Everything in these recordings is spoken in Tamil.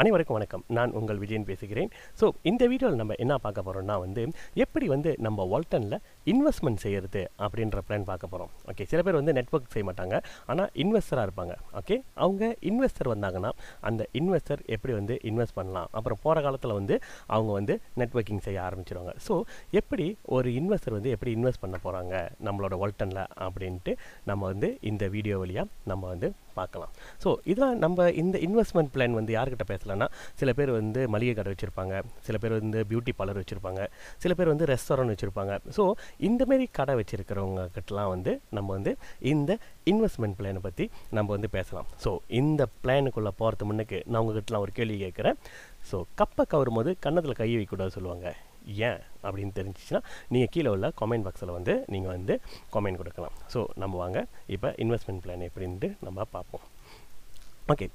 அனைவருக்கும் வணக்கம். நான் உங்கள் விஜயன் பேசுகிறேன். ஸோ இந்த வீடியோவில் நம்ம என்ன பார்க்க போகிறோம்னா வந்து எப்படி வந்து நம்ம வால்டனில் இன்வெஸ்ட்மெண்ட் செய்கிறது அப்படின்ற பிளான் பார்க்க போகிறோம் ஓகே சில பேர் வந்து நெட்வொர்க் செய்ய மாட்டாங்க. ஆனால் இன்வெஸ்டராக இருப்பாங்க. ஓகே அவங்க இன்வெஸ்டர் வந்தாங்கன்னா அந்த இன்வெஸ்டர் எப்படி வந்து இன்வெஸ்ட் பண்ணலாம்? அப்புறம் போகிற காலத்தில் வந்து அவங்க வந்து நெட்வொர்க்கிங் செய்ய ஆரம்பிச்சிருவாங்க. ஸோ எப்படி ஒரு இன்வெஸ்டர் வந்து எப்படி இன்வெஸ்ட் பண்ண போகிறாங்க நம்மளோட வால்டனில் அப்படின்ட்டு நம்ம வந்து இந்த வீடியோ வழியாக நம்ம வந்து பார்க்கலாம். ஸோ இதெல்லாம் நம்ம இந்த இன்வெஸ்ட்மெண்ட் பிளான் வந்து யார்கிட்ட பேசலாம்னா சில பேர் வந்து மளிகை கடை வச்சுருப்பாங்க சில பேர் வந்து பியூட்டி பார்லர் வச்சுருப்பாங்க சில பேர் வந்து ரெஸ்டாரண்ட் வச்சுருப்பாங்க. ஸோ இந்தமாரி கடை வச்சுருக்கிறவங்க கிட்டலாம் வந்து நம்ம வந்து இந்த இன்வெஸ்ட்மெண்ட் பிளானை பற்றி நம்ம வந்து பேசலாம். ஸோ இந்த பிளானுக்குள்ளே போகிறது முன்னுக்கு நான் உங்ககிட்டலாம் ஒரு கேள்வி கேட்குறேன். ஸோ கப்பை கவரும் போது கன்னத்தில் கை வைக்கூடாது சொல்லுவாங்க. ஏன் அப்படின்னு தெரிஞ்சிச்சுன்னா நீங்கள் கீழே உள்ள காமெண்ட் பாக்ஸில் வந்து நீங்கள் வந்து காமெண்ட் கொடுக்கலாம். ஸோ நம்ம வாங்க இப்போ இன்வெஸ்ட்மெண்ட் பிளான் எப்படின்ட்டு நம்ம பார்ப்போம். ஓகே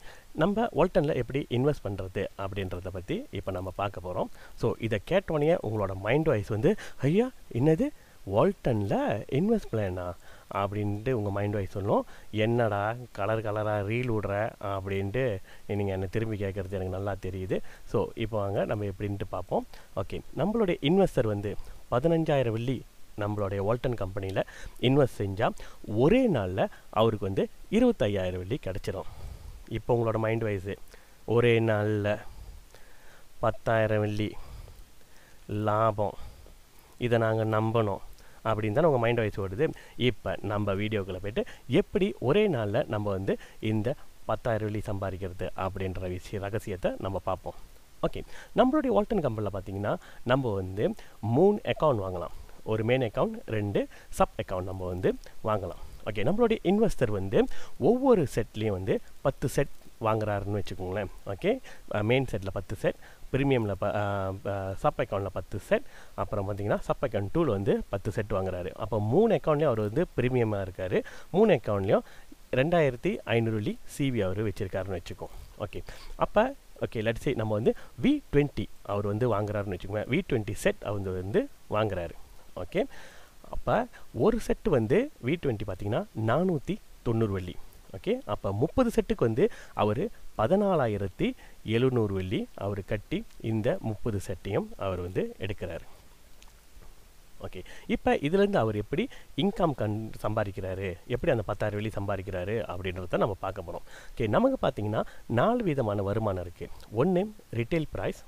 நம்ம வால்டனில் எப்படி இன்வெஸ்ட் பண்ணுறது அப்படின்றத பற்றி இப்போ நம்ம பார்க்க போகிறோம் ஸோ இதை கேட்டோடனே உங்களோட மைண்ட் வாய்ஸ் வந்து ஐயா என்னது? வால்டனில் இன்வெஸ்ட் பிளானா அப்படின்ட்டு உங்கள் மைண்ட் வாய்ஸ் சொல்லும் என்னடா கலர் கலராக ரீல் விடுற அப்படின்ட்டு நீங்கள் என்னை திரும்பி கேட்குறது எனக்கு நல்லா தெரியுது. ஸோ இப்போ வாங்க நம்ம எப்படின்ட்டு பார்ப்போம். ஓகே நம்மளுடைய இன்வெஸ்டர் வந்து பதினஞ்சாயிரம் வெள்ளி நம்மளுடைய வால்டன் கம்பெனியில் இன்வெஸ்ட் செஞ்சால் ஒரே நாளில் அவருக்கு வந்து இருபத்தையாயிரம் வெள்ளி கிடச்சிரும். இப்போ உங்களோட மைண்ட் வைஸு ஒரே நாளில் பத்தாயிரம் வெள்ளி லாபம். இதை நாங்கள் நம்பணும். அப்படின்னு தான் உங்கள் மைண்ட் வயசு ஓடுது. இப்போ நம்ம வீடியோக்குள்ளே போய்ட்டு எப்படி ஒரே நாளில் நம்ம வந்து இந்த பத்தாயிரம் வெள்ளி சம்பாதிக்கிறது அப்படின்ற விஷய ரகசியத்தை நம்ம பார்ப்போம். ஓகே நம்மளுடைய வால்டன் கம்பெனியில் பார்த்தீங்கன்னா நம்ம வந்து மூணு அக்கௌண்ட் வாங்கலாம். ஒரு மெயின் அக்கௌண்ட் ரெண்டு சப் அக்கௌண்ட் நம்ம வந்து வாங்கலாம். ஓகே நம்மளுடைய இன்வெஸ்டர் வந்து ஒவ்வொரு செட்லேயும் வந்து பத்து செட் வாங்குறாருன்னு வச்சுக்கோங்களேன். ஓகே மெயின் செட்டில் பத்து செட் ப்ரீமியமில் ப சப் அக்கௌண்ட்டில் பத்து செட் அப்புறம் பார்த்தீங்கன்னா சப் அக்கௌண்ட் டூவில் வந்து பத்து செட் வாங்குறாரு. அப்போ மூணு அக்கௌண்ட்லேயும் அவர் வந்து ப்ரீமியமாக இருக்கார். மூணு அக்கௌண்ட்லேயும் ரெண்டாயிரத்தி ஐநூறு சிவி அவர் வச்சுருக்காருன்னு வச்சுக்கோம் ஓகே அப்போ ஓகே லெட் சே நம்ம வந்து வி டுவெண்ட்டி அவர் வந்து வாங்குறாருன்னு வச்சுக்கோங்க. வி டுவெண்ட்டி செட் அவர் வந்து வாங்குறாரு. ஓகே அப்போ ஒரு செட்டு வந்து வி டுவெண்ட்டி பார்த்தீங்கன்னா நானூற்றி தொண்ணூறு வெள்ளி. ஓகே? அப்போ முப்பது செட்டுக்கு வந்து அவர் பதினாலாயிரத்தி எழுநூறு வெள்ளி அவர் கட்டி இந்த முப்பது செட்டையும் அவர் வந்து எடுக்கிறார். ஓகே? இப்போ இதுலேருந்து அவர் எப்படி இன்கம் கண் சம்பாதிக்கிறாரு? எப்படி அந்த பத்தாயிரம் வெள்ளி சம்பாதிக்கிறாரு? அப்படின்றத நம்ம பார்க்க போகிறோம் ஓகே? நமக்கு பார்த்தீங்கன்னா நாலு விதமான வருமானம் இருக்குது ஒன்று ரிட்டைல் ப்ரைஸ்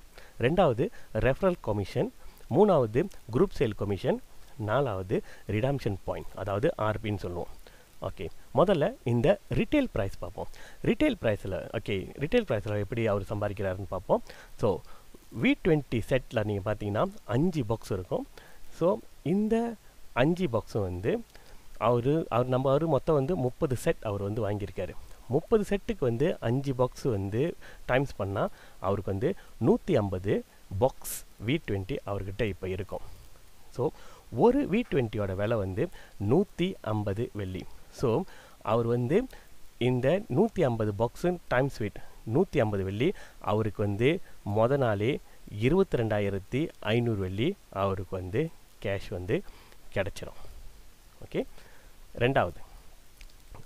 ரெண்டாவது ரெஃபரல் கமிஷன் மூணாவது குரூப் சேல் கமிஷன் நாலாவது ரிடாம்ஷன் பாயிண்ட் அதாவது ஆர்பின்னு சொல்லுவோம். ஓகே முதல்ல இந்த ரிட்டைல் ப்ரைஸ் பார்ப்போம். ரிட்டைல் ப்ரைஸில் ஓகே ரிட்டைல் ப்ரைஸில் எப்படி அவர் சம்பாதிக்கிறாருன்னு பார்ப்போம். ஸோ வி டுவெண்ட்டி செட்டில் நீங்கள் பார்த்தீங்கன்னா அஞ்சு பாக்ஸ் இருக்கும். ஸோ இந்த அஞ்சு பாக்ஸும் வந்து அவர் அவர் நம்ம அவர் மொத்தம் வந்து முப்பது செட் அவர் வந்து வாங்கியிருக்காரு. முப்பது செட்டுக்கு வந்து அஞ்சு பாக்ஸ் வந்து டைம்ஸ் பண்ணால் அவருக்கு வந்து நூற்றி ஐம்பது பாக்ஸ் வி டுவெண்ட்டி அவர்கிட்ட இப்போ இருக்கும். ஸோ ஒரு வி டுவெண்ட்டியோட விலை வந்து நூற்றி ஐம்பது வெள்ளி. ஸோ அவர் வந்து இந்த நூற்றி ஐம்பது பாக்ஸு டைம் ஸ்வீட் நூற்றி ஐம்பது வெள்ளி அவருக்கு வந்து மொத நாளே இருபத்தி ரெண்டாயிரத்தி ஐநூறு வெள்ளி அவருக்கு வந்து கேஷ் வந்து கிடச்சிரும். ஓகே ரெண்டாவது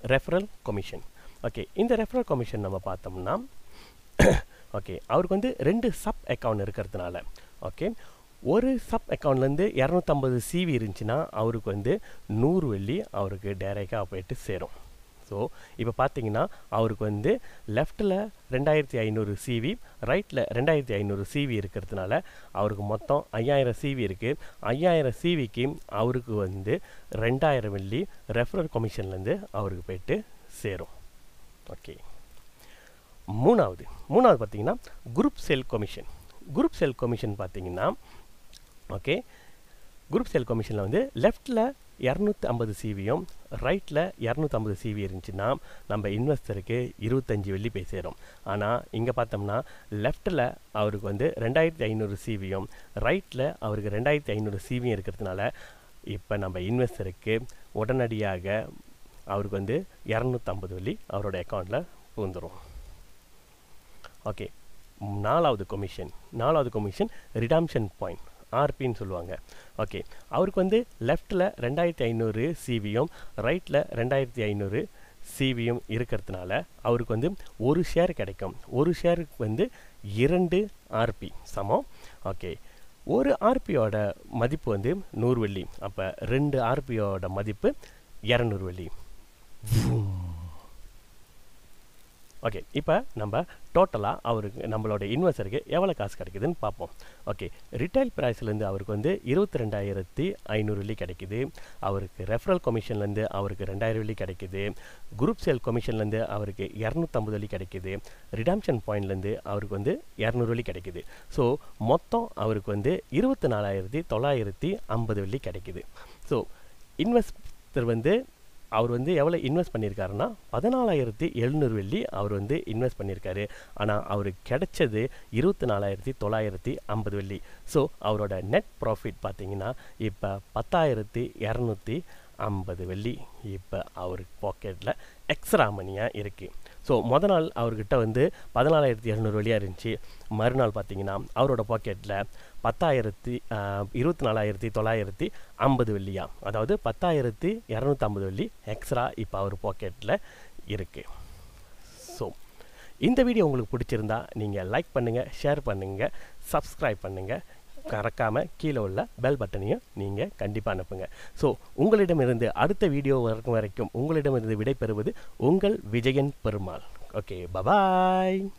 ரெஃபரல் கமிஷன் ஓகே இந்த ரெஃபரல் கமிஷன் நம்ம பார்த்தோம்னா ஓகே அவருக்கு வந்து ரெண்டு சப் அக்கௌண்ட் இருக்கிறதுனால ஓகே ஒரு சப் அக்கௌண்ட்லேருந்து இரநூத்தம்பது சிவி இருந்துச்சுன்னா அவருக்கு வந்து நூறு வெள்ளி அவருக்கு டேரெக்டாக போயிட்டு சேரும். ஸோ இப்போ பார்த்தீங்கன்னா அவருக்கு வந்து லெஃப்ட்டில் ரெண்டாயிரத்தி ஐநூறு சிவி ரைட்டில் ரெண்டாயிரத்தி ஐநூறு சிவி இருக்கிறதுனால அவருக்கு மொத்தம் ஐயாயிரம் சிவி இருக்குது ஐயாயிரம் சிவிக்கு அவருக்கு வந்து ரெண்டாயிரம் வெள்ளி ரெஃபரல் கமிஷன்லேருந்து அவருக்கு போயிட்டு சேரும். ஓகே மூணாவது மூணாவது பார்த்தீங்கன்னா group sell commission group sell commission பார்த்தீங்கன்னா ஓகே குரூப் செல் கமிஷனில் வந்து லெஃப்ட்டில் இரநூத்தி ஐம்பது சிவியும் ரைட்டில் இரநூத்தம்பது சிவி இருந்துச்சுன்னா நம்ம இன்வெஸ்டருக்கு இருபத்தஞ்சி வெள்ளி போய் சேரும். ஆனால் இங்கே பார்த்தோம்னா லெஃப்ட்டில் அவருக்கு வந்து ரெண்டாயிரத்தி ஐநூறு சிவியும் ரைட்டில் அவருக்கு ரெண்டாயிரத்தி ஐநூறு சிவியும் இருக்கிறதுனால இப்போ நம்ம இன்வெஸ்டருக்கு உடனடியாக அவருக்கு வந்து இரநூத்தம்பது வெள்ளி அவரோட அக்கௌண்ட்டில் பூந்துடும் ஓகே நாலாவது கொமிஷன் நாலாவது கொமிஷன் ரிடாம்ஷன் பாயிண்ட் ஆர்பின்னு சொல்லுவாங்க. ஓகே. அவருக்கு வந்து லெஃப்ட்டில் ரெண்டாயிரத்தி ஐநூறு சிவியும் ரைட்டில் ரெண்டாயிரத்தி ஐநூறு சிவியும் இருக்கிறதுனால அவருக்கு வந்து ஒரு ஷேர் கிடைக்கும். ஒரு ஷேருக்கு வந்து இரண்டு ஆர்பி சமம். ஓகே. ஒரு ஆர்பியோட மதிப்பு வந்து நூறு வெள்ளி. அப்போ ரெண்டு ஆர்பியோட மதிப்பு இரநூறு வெள்ளி. ஓகே இப்போ நம்ம டோட்டலாக அவருக்கு நம்மளோட இன்வெஸ்டருக்கு எவ்வளோ காசு கிடைக்குதுன்னு பார்ப்போம். ஓகே ரிட்டைல் ப்ரைஸ்லேருந்து அவருக்கு வந்து இருபத்தி ரெண்டாயிரத்தி ஐநூறு வெள்ளி கிடைக்குது. அவருக்கு ரெஃபரல் கமிஷன்லேருந்து அவருக்கு ரெண்டாயிரம் வெள்ளி கிடைக்குது. குரூப் சேல் கமிஷன்லேருந்து அவருக்கு இரநூத்தம்பது வெள்ளி கிடைக்குது. ரிடாம்ஷன் பாயிண்ட்லேருந்து அவருக்கு வந்து இரநூறு வெள்ளி கிடைக்குது. ஸோ மொத்தம் அவருக்கு வந்து இருபத்தி நாலாயிரத்தி தொள்ளாயிரத்தி ஐம்பது வெள்ளி கிடைக்குது. ஸோ இன்வெஸ்டர் வந்து அவர் வந்து எவ்வளோ இன்வெஸ்ட் பண்ணியிருக்காருன்னா பதினாலாயிரத்தி எழுநூறு வெள்ளி அவர் வந்து இன்வெஸ்ட் பண்ணியிருக்காரு. ஆனால் அவருக்கு கிடைச்சது இருபத்தி நாலாயிரத்தி தொள்ளாயிரத்தி ஐம்பது வெள்ளி. ஸோ அவரோட நெட் ப்ராஃபிட் பார்த்தீங்கன்னா இப்போ பத்தாயிரத்தி இரநூத்தி ஐம்பது வெள்ளி. இப்போ அவருக்கு பாக்கெட்டில் எக்ஸ்ட்ரா மணியாக இருக்குது ஸோ முத நாள் அவர்கிட்ட வந்து பதினாலாயிரத்தி இரநூறு வழியாக இருந்துச்சு. மறுநாள் பார்த்தீங்கன்னா அவரோட பாக்கெட்டில் பத்தாயிரத்தி இருபத்தி நாலாயிரத்தி தொள்ளாயிரத்தி ஐம்பது வெள்ளியா. அதாவது பத்தாயிரத்தி இரநூத்தம்பது வெள்ளி எக்ஸ்ட்ரா இப்போ அவர் பாக்கெட்டில் இருக்குது ஸோ இந்த வீடியோ உங்களுக்கு பிடிச்சிருந்தா நீங்கள் லைக் பண்ணுங்கள் ஷேர் பண்ணுங்கள் சப்ஸ்கிரைப் பண்ணுங்கள் மறக்காமல் கீழே உள்ள பெல் பட்டனையும் நீங்கள் கண்டிப்பாக அனுப்புங்க. ஸோ உங்களிடமிருந்து அடுத்த வீடியோ வரைக்கும் வரைக்கும் உங்களிடமிருந்து விடைபெறுவது உங்கள் விஜயன் பெருமாள். Okay bye bye